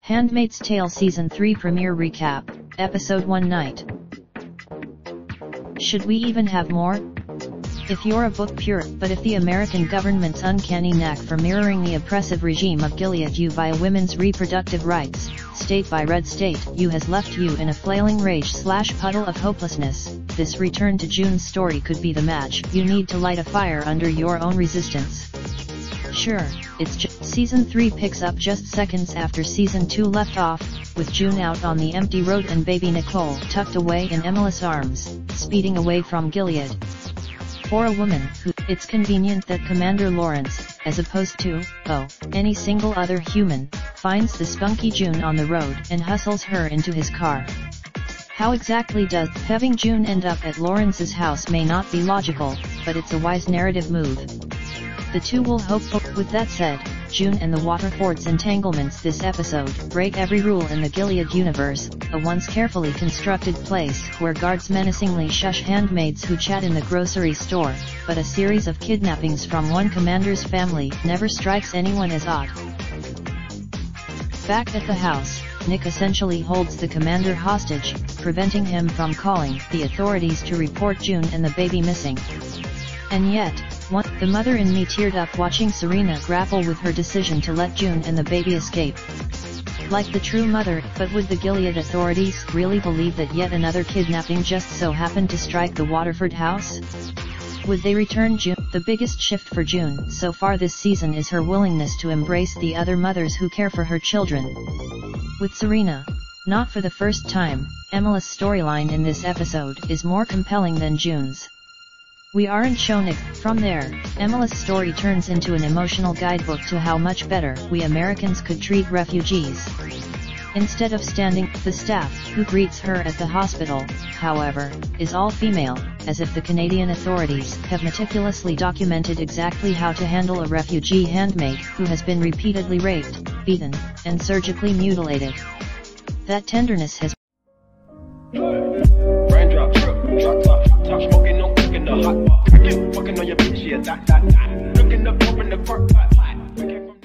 Handmaid's Tale Season 3 Premiere Recap, Episode 1 Night. Should we even have more? If you're a book purist, but if the American government's uncanny knack for mirroring the oppressive regime of Gilead U via women's reproductive rights, state by red state, you has left you in a flailing rage slash puddle of hopelessness, this return to June's story could be the match you need to light a fire under your own resistance. Sure, it's just season 3 picks up just seconds after season 2 left off, with June out on the empty road and baby Nicole tucked away in Emily's arms, speeding away from Gilead. For a woman who, it's convenient that Commander Lawrence, as opposed to, oh, any single other human, finds the spunky June on the road and hustles her into his car. How exactly does having June end up at Lawrence's house may not be logical, but it's a wise narrative move. The two will hope with that said, June and the Waterfords entanglements this episode break every rule in the Gilead universe, a once carefully constructed place where guards menacingly shush handmaids who chat in the grocery store, but a series of kidnappings from one commander's family never strikes anyone as odd. Back at the house, Nick essentially holds the commander hostage, preventing him from calling the authorities to report June and the baby missing. And yet, one, the mother in me teared up watching Serena grapple with her decision to let June and the baby escape. Like the true mother, but would the Gilead authorities really believe that yet another kidnapping just so happened to strike the Waterford house? Would they return June? The biggest shift for June so far this season is her willingness to embrace the other mothers who care for her children. With Serena, not for the first time, Emily's storyline in this episode is more compelling than June's. We aren't shown it. From there, Emily's story turns into an emotional guidebook to how much better we Americans could treat refugees. Instead of standing, the staff, who greets her at the hospital, however, is all female, as if the Canadian authorities have meticulously documented exactly how to handle a refugee handmaid who has been repeatedly raped, beaten, and surgically mutilated. That tenderness has. Looking up, open the.